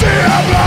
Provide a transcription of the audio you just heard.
see him